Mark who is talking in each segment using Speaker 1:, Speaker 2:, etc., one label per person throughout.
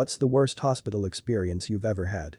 Speaker 1: What's the worst hospital experience you've ever had?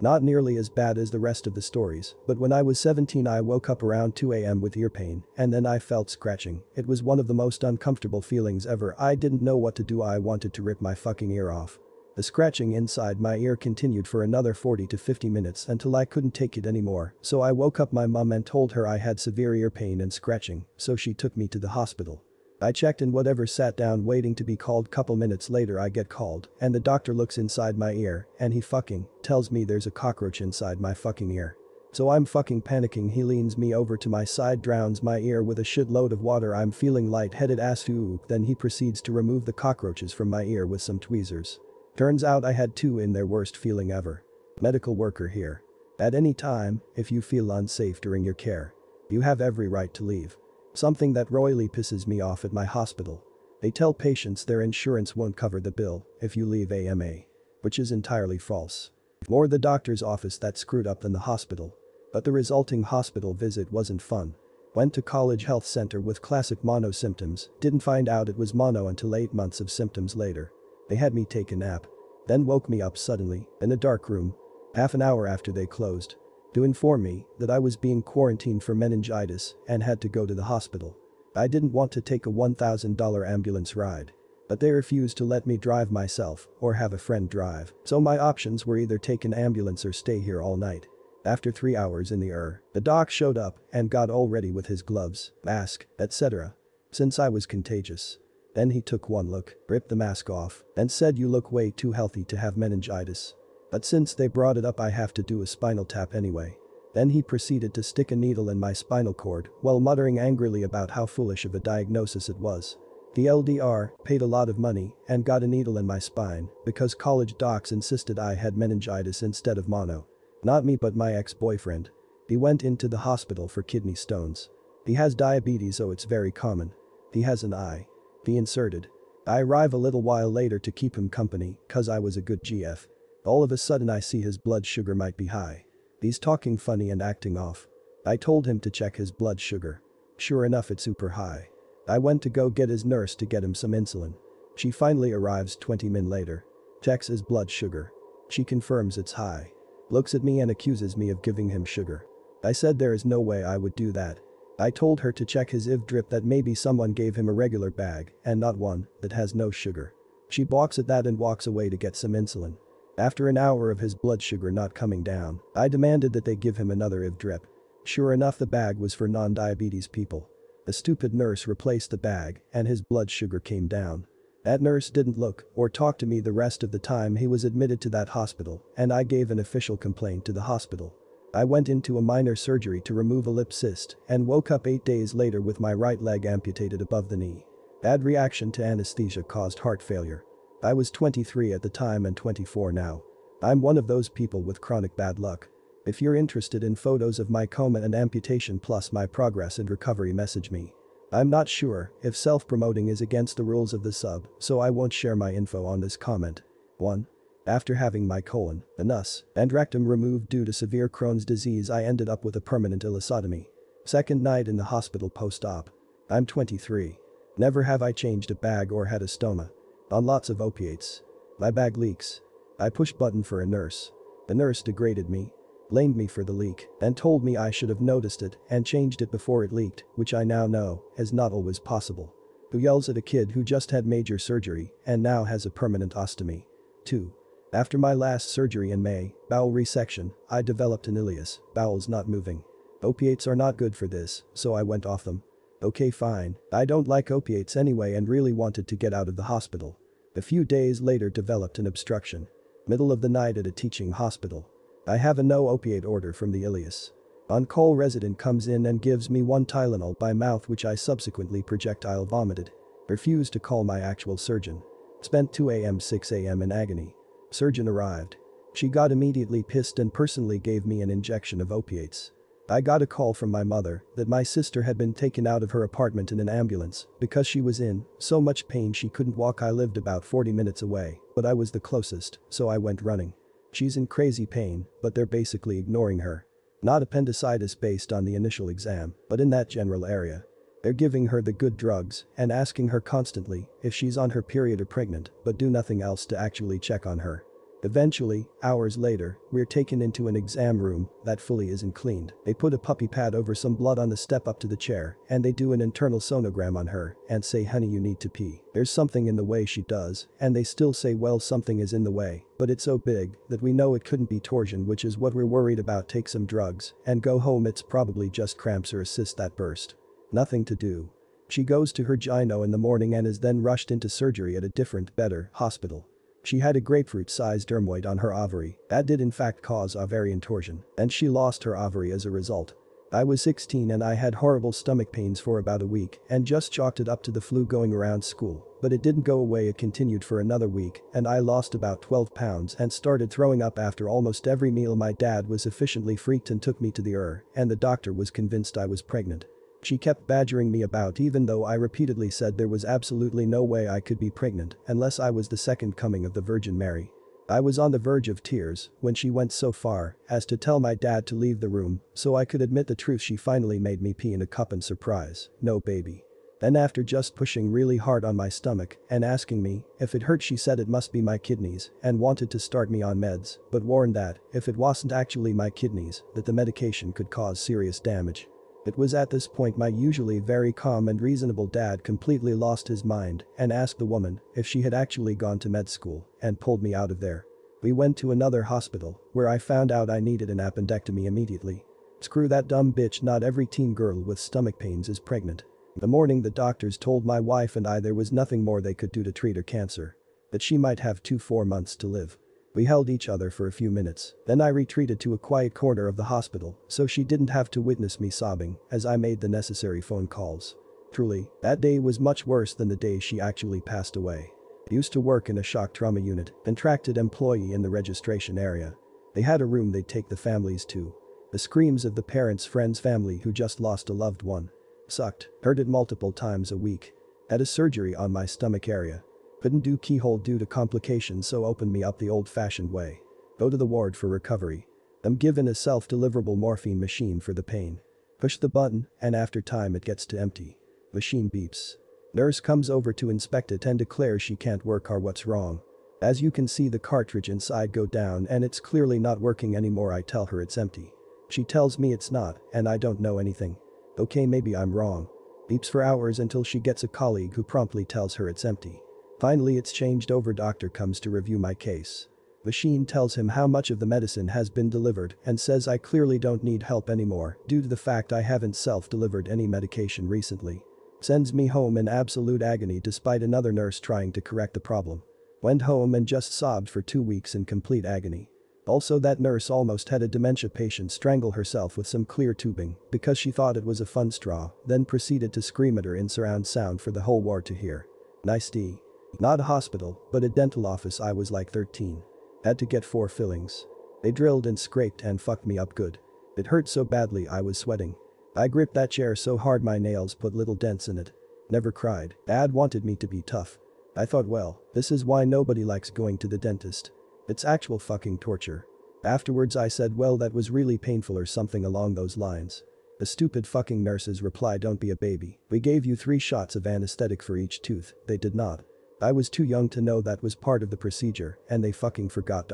Speaker 1: Not nearly as bad as the rest of the stories, but when I was 17 I woke up around 2 am with ear pain and then I felt scratching. It was one of the most uncomfortable feelings ever I didn't know what to do I wanted to rip my fucking ear off. The scratching inside my ear continued for another 40 to 50 minutes until I couldn't take it anymore, so I woke up my mum and told her I had severe ear pain and scratching, so she took me to the hospital. I checked and whatever sat down waiting to be called couple minutes later I get called and the doctor looks inside my ear and he fucking tells me there's a cockroach inside my fucking ear. So I'm fucking panicking he leans me over to my side drowns my ear with a shitload of water I'm feeling light-headed ass ooh then he proceeds to remove the cockroaches from my ear with some tweezers. Turns out I had two in their worst feeling ever. Medical worker here. At any time, if you feel unsafe during your care. You have every right to leave. Something that royally pisses me off at my hospital. They tell patients their insurance won't cover the bill if you leave AMA. Which is entirely false. More the doctor's office that screwed up than the hospital. But the resulting hospital visit wasn't fun. Went to college health center with classic mono symptoms, didn't find out it was mono until 8 months of symptoms later. They had me take a nap. Then woke me up suddenly, in a dark room. Half an hour after they closed to inform me that I was being quarantined for meningitis and had to go to the hospital. I didn't want to take a $1,000 ambulance ride. But they refused to let me drive myself or have a friend drive, so my options were either take an ambulance or stay here all night. After three hours in the ER, the doc showed up and got all ready with his gloves, mask, etc. Since I was contagious. Then he took one look, ripped the mask off, and said you look way too healthy to have meningitis. But since they brought it up I have to do a spinal tap anyway. Then he proceeded to stick a needle in my spinal cord while muttering angrily about how foolish of a diagnosis it was. TLDR paid a lot of money and got a needle in my spine because college docs insisted I had meningitis instead of mono. Not me but my ex-boyfriend. He went into the hospital for kidney stones. He has diabetes so it's very common. He has an eye. He inserted. I arrive a little while later to keep him company cause I was a good GF. All of a sudden I see his blood sugar might be high. He's talking funny and acting off. I told him to check his blood sugar. Sure enough it's super high. I went to go get his nurse to get him some insulin. She finally arrives 20 min later. Checks his blood sugar. She confirms it's high. Looks at me and accuses me of giving him sugar. I said there is no way I would do that. I told her to check his IV drip that maybe someone gave him a regular bag and not one that has no sugar. She balks at that and walks away to get some insulin. After an hour of his blood sugar not coming down, I demanded that they give him another IV drip. Sure enough the bag was for non-diabetes people. The stupid nurse replaced the bag and his blood sugar came down. That nurse didn't look or talk to me the rest of the time he was admitted to that hospital and I gave an official complaint to the hospital. I went into a minor surgery to remove a lip cyst and woke up 8 days later with my right leg amputated above the knee. Bad reaction to anesthesia caused heart failure. I was 23 at the time and 24 now. I'm one of those people with chronic bad luck. If you're interested in photos of my coma and amputation plus my progress and recovery message me. I'm not sure if self-promoting is against the rules of the sub, so I won't share my info on this comment. 1. After having my colon, anus, and rectum removed due to severe Crohn's disease I ended up with a permanent ileostomy. Second night in the hospital post-op. I'm 23. Never have I changed a bag or had a stoma. On lots of opiates. My bag leaks. I push button for a nurse. The nurse degraded me. Blamed me for the leak and told me I should have noticed it and changed it before it leaked, which I now know is not always possible. Who yells at a kid who just had major surgery and now has a permanent ostomy. 2. After my last surgery in May, bowel resection, I developed an ileus, bowels not moving. Opiates are not good for this, so I went off them. Okay fine, I don't like opiates anyway and really wanted to get out of the hospital. A few days later developed an obstruction. Middle of the night at a teaching hospital. I have a no opiate order from the ileus. On-call resident comes in and gives me one Tylenol by mouth which I subsequently projectile vomited. Refused to call my actual surgeon. Spent 2 am 6 am in agony. Surgeon arrived. She got immediately pissed and personally gave me an injection of opiates. I got a call from my mother that my sister had been taken out of her apartment in an ambulance because she was in so much pain she couldn't walk I lived about 40 minutes away, but I was the closest, so I went running. She's in crazy pain, but they're basically ignoring her. Not appendicitis based on the initial exam, but in that general area. They're giving her the good drugs and asking her constantly if she's on her period or pregnant but do nothing else to actually check on her. Eventually, hours later, we're taken into an exam room that fully isn't cleaned. They put a puppy pad over some blood on the step up to the chair and they do an internal sonogram on her and say honey you need to pee. There's something in the way she does and they still say well something is in the way but it's so big that we know it couldn't be torsion which is what we're worried about take some drugs and go home it's probably just cramps or a cyst that burst. Nothing to do. She goes to her gyno in the morning and is then rushed into surgery at a different, better, hospital. She had a grapefruit-sized dermoid on her ovary that did in fact cause ovarian torsion, and she lost her ovary as a result. I was 16 and I had horrible stomach pains for about a week and just chalked it up to the flu going around school, but it didn't go away it continued for another week and I lost about 12 pounds and started throwing up after almost every meal my dad was sufficiently freaked and took me to the ER and the doctor was convinced I was pregnant. She kept badgering me about even though I repeatedly said there was absolutely no way I could be pregnant unless I was the second coming of the Virgin Mary. I was on the verge of tears when she went so far as to tell my dad to leave the room so I could admit the truth she finally made me pee in a cup in surprise, no baby. Then after just pushing really hard on my stomach and asking me if it hurt she said it must be my kidneys and wanted to start me on meds but warned that if it wasn't actually my kidneys that the medication could cause serious damage. It was at this point my usually very calm and reasonable dad completely lost his mind and asked the woman if she had actually gone to med school and pulled me out of there. We went to another hospital where I found out I needed an appendectomy immediately. Screw that dumb bitch not every teen girl with stomach pains is pregnant. The morning the doctors told my wife and I there was nothing more they could do to treat her cancer. That she might have two four months to live. We held each other for a few minutes, then I retreated to a quiet corner of the hospital so she didn't have to witness me sobbing as I made the necessary phone calls. Truly, that day was much worse than the day she actually passed away. Used to work in a shock trauma unit, contracted employee in the registration area. They had a room they'd take the families to. The screams of the parents' friend's family who just lost a loved one. Sucked, heard it multiple times a week. Had a surgery on my stomach area, couldn't do keyhole due to complications so opened me up the old-fashioned way. Go to the ward for recovery. I'm given a self-deliverable morphine machine for the pain. Push the button and after time it gets to empty. Machine beeps. Nurse comes over to inspect it and declares she can't work or what's wrong. As you can see the cartridge inside go down and it's clearly not working anymore I tell her it's empty. She tells me it's not and I don't know anything. Okay maybe I'm wrong. Beeps for hours until she gets a colleague who promptly tells her it's empty. Finally it's changed over doctor comes to review my case. Machine tells him how much of the medicine has been delivered and says I clearly don't need help anymore due to the fact I haven't self-delivered any medication recently. Sends me home in absolute agony despite another nurse trying to correct the problem. Went home and just sobbed for two weeks in complete agony. Also that nurse almost had a dementia patient strangle herself with some clear tubing because she thought it was a fun straw, then proceeded to scream at her in surround sound for the whole ward to hear. Nice D. Not a hospital, but a dental office I was like 13. Had to get four fillings. They drilled and scraped and fucked me up good. It hurt so badly I was sweating. I gripped that chair so hard my nails put little dents in it. Never cried. Dad wanted me to be tough. I thought well, this is why nobody likes going to the dentist. It's actual fucking torture. Afterwards I said well that was really painful or something along those lines. The stupid fucking nurses reply don't be a baby, we gave you three shots of anesthetic for each tooth, they did not. I was too young to know that was part of the procedure and they fucking forgot.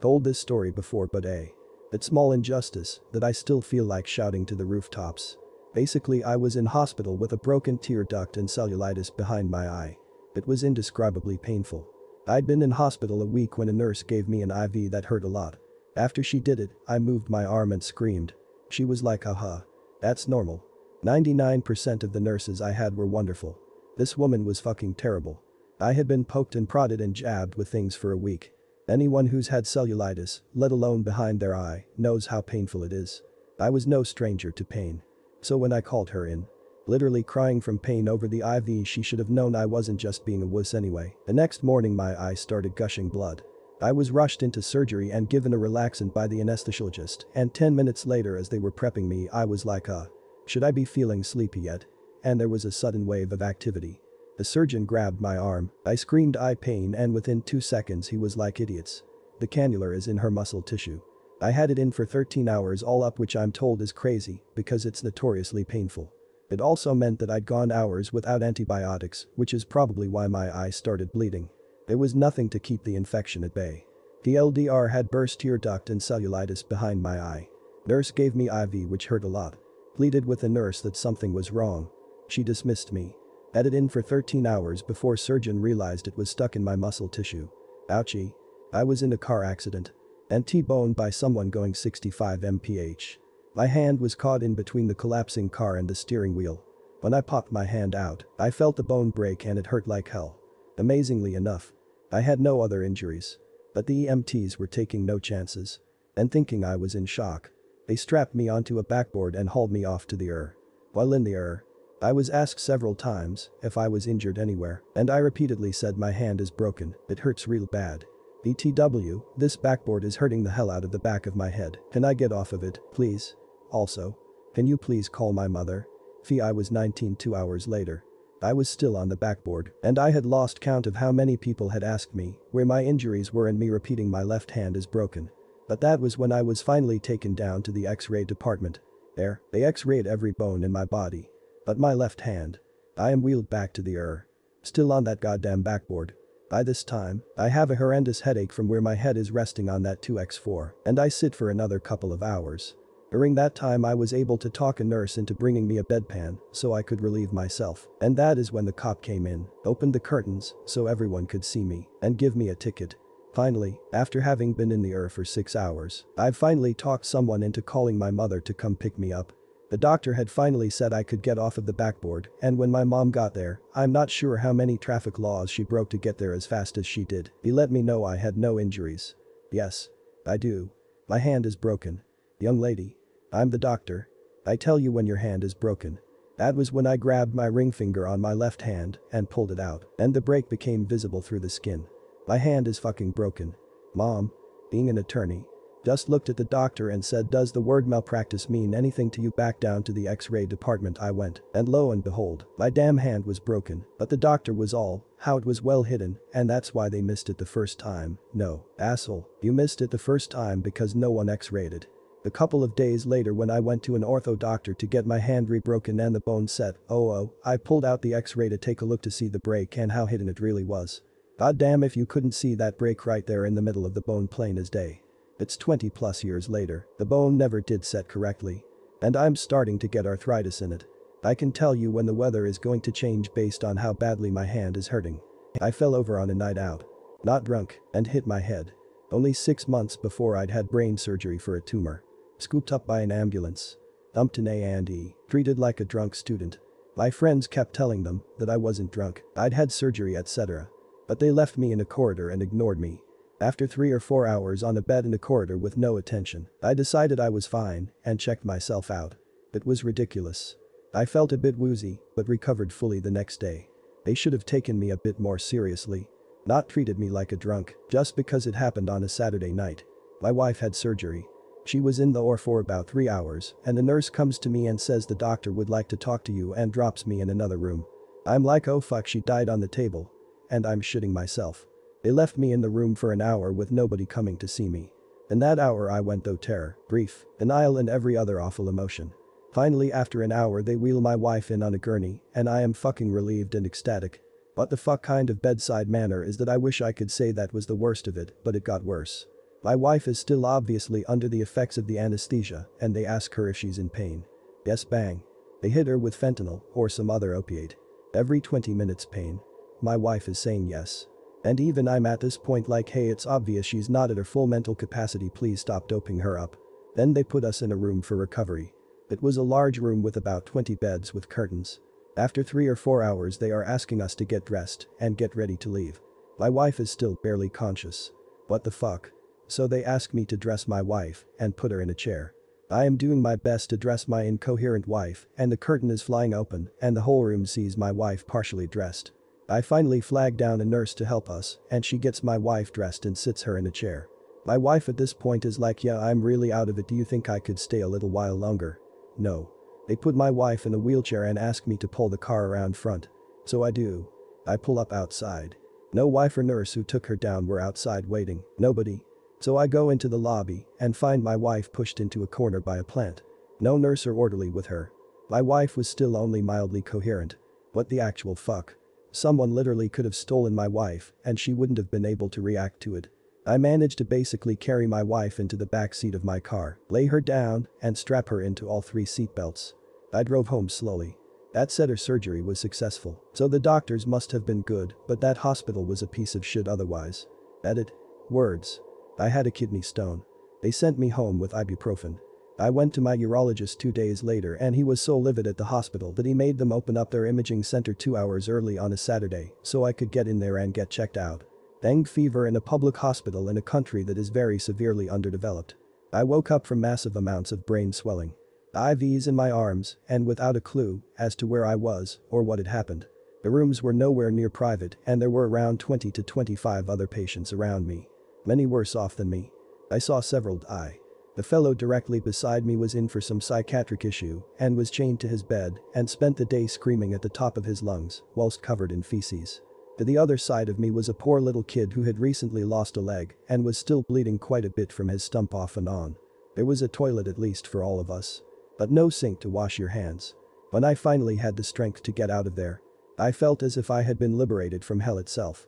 Speaker 1: Told this story before but a. It's small injustice that I still feel like shouting to the rooftops. Basically I was in hospital with a broken tear duct and cellulitis behind my eye. It was indescribably painful. I'd been in hospital a week when a nurse gave me an IV that hurt a lot. After she did it, I moved my arm and screamed. She was like haha. That's normal. 99% of the nurses I had were wonderful. This woman was fucking terrible. I had been poked and prodded and jabbed with things for a week. Anyone who's had cellulitis, let alone behind their eye, knows how painful it is. I was no stranger to pain. So when I called her in, literally crying from pain over the IV she should have known I wasn't just being a wuss anyway. The next morning my eye started gushing blood. I was rushed into surgery and given a relaxant by the anesthesiologist and 10 minutes later as they were prepping me I was like uh. Should I be feeling sleepy yet? And there was a sudden wave of activity. The surgeon grabbed my arm, I screamed eye pain and within two seconds he was like idiots. The cannula is in her muscle tissue. I had it in for 13 hours all up which I'm told is crazy because it's notoriously painful. It also meant that I'd gone hours without antibiotics, which is probably why my eye started bleeding. There was nothing to keep the infection at bay. TLDR had burst tear duct and cellulitis behind my eye. Nurse gave me IV which hurt a lot. Pleaded with the nurse that something was wrong. She dismissed me. Had in for 13 hours before surgeon realized it was stuck in my muscle tissue. Ouchie. I was in a car accident. And T-boned by someone going 65 mph. My hand was caught in between the collapsing car and the steering wheel. When I popped my hand out, I felt the bone break and it hurt like hell. Amazingly enough. I had no other injuries. But the EMTs were taking no chances. And thinking I was in shock. They strapped me onto a backboard and hauled me off to the ER. While in the ER, I was asked several times if I was injured anywhere, and I repeatedly said my hand is broken, it hurts real bad. BTW, this backboard is hurting the hell out of the back of my head, can I get off of it, please? Also. Can you please call my mother? Fee I was 19 two hours later. I was still on the backboard, and I had lost count of how many people had asked me where my injuries were and me repeating my left hand is broken. But that was when I was finally taken down to the x-ray department. There, they x-rayed every bone in my body. But my left hand. I am wheeled back to the ER. Still on that goddamn backboard. By this time, I have a horrendous headache from where my head is resting on that 2x4, and I sit for another couple of hours. During that time I was able to talk a nurse into bringing me a bedpan so I could relieve myself, and that is when the cop came in, opened the curtains so everyone could see me, and give me a ticket. Finally, after having been in the ER for 6 hours, I've finally talked someone into calling my mother to come pick me up. The doctor had finally said I could get off of the backboard and when my mom got there, I'm not sure how many traffic laws she broke to get there as fast as she did. He let me know I had no injuries. Yes. I do. My hand is broken. Young lady. I'm the doctor. I tell you when your hand is broken. That was when I grabbed my ring finger on my left hand and pulled it out and the break became visible through the skin. My hand is fucking broken. Mom. Being an attorney, just looked at the doctor and said does the word malpractice mean anything to you back down to the x-ray department I went, and lo and behold, my damn hand was broken, but the doctor was all, how it was well hidden, and that's why they missed it the first time, no, asshole, you missed it the first time because no one x-rayed it. A couple of days later when I went to an ortho doctor to get my hand rebroken and the bone set, oh oh, I pulled out the x-ray to take a look to see the break and how hidden it really was. God damn if you couldn't see that break right there in the middle of the bone plain as day. It's 20 plus years later, the bone never did set correctly. And I'm starting to get arthritis in it. I can tell you when the weather is going to change based on how badly my hand is hurting. I fell over on a night out. Not drunk, and hit my head. Only six months before I'd had brain surgery for a tumor. Scooped up by an ambulance. Dumped in A&E, treated like a drunk student. My friends kept telling them that I wasn't drunk, I'd had surgery etc. But they left me in a corridor and ignored me. After three or four hours on a bed in a corridor with no attention, I decided I was fine and checked myself out. It was ridiculous. I felt a bit woozy, but recovered fully the next day. They should have taken me a bit more seriously. Not treated me like a drunk, just because it happened on a Saturday night. My wife had surgery. She was in the OR for about 3 hours, and the nurse comes to me and says the doctor would like to talk to you and drops me in another room. I'm like oh fuck she died on the table. And I'm shitting myself. They left me in the room for an hour with nobody coming to see me. In that hour I went though terror, grief, denial and every other awful emotion. Finally after an hour they wheel my wife in on a gurney and I am fucking relieved and ecstatic. What the fuck kind of bedside manner is that I wish I could say that was the worst of it, but it got worse. My wife is still obviously under the effects of the anesthesia and they ask her if she's in pain. Yes bang. They hit her with fentanyl or some other opiate. Every 20 minutes pain. My wife is saying yes. And even I'm at this point like hey it's obvious she's not at her full mental capacity please stop doping her up. Then they put us in a room for recovery. It was a large room with about 20 beds with curtains. After 3 or 4 hours they are asking us to get dressed and get ready to leave. My wife is still barely conscious. What the fuck? So they ask me to dress my wife and put her in a chair. I am doing my best to dress my incoherent wife and the curtain is flying open and the whole room sees my wife partially dressed. I finally flag down a nurse to help us, and she gets my wife dressed and sits her in a chair. My wife at this point is like yeah I'm really out of it do you think I could stay a little while longer? No. They put my wife in a wheelchair and ask me to pull the car around front. So I do. I pull up outside. No wife or nurse who took her down were outside waiting, nobody. So I go into the lobby and find my wife pushed into a corner by a plant. No nurse or orderly with her. My wife was still only mildly coherent. What the actual fuck? Someone literally could have stolen my wife and she wouldn't have been able to react to it. I managed to basically carry my wife into the back seat of my car, lay her down, and strap her into all three seatbelts. I drove home slowly. That said her surgery was successful, so the doctors must have been good, but that hospital was a piece of shit otherwise. Edit. Words. I had a kidney stone. They sent me home with ibuprofen. I went to my urologist two days later and he was so livid at the hospital that he made them open up their imaging center two hours early on a Saturday so I could get in there and get checked out. Dengue fever in a public hospital in a country that is very severely underdeveloped. I woke up from massive amounts of brain swelling. IVs in my arms and without a clue as to where I was or what had happened. The rooms were nowhere near private and there were around 20 to 25 other patients around me. Many worse off than me. I saw several die. The fellow directly beside me was in for some psychiatric issue and was chained to his bed and spent the day screaming at the top of his lungs whilst covered in feces. To the other side of me was a poor little kid who had recently lost a leg and was still bleeding quite a bit from his stump off and on. There was a toilet at least for all of us. But no sink to wash your hands. When I finally had the strength to get out of there, I felt as if I had been liberated from hell itself.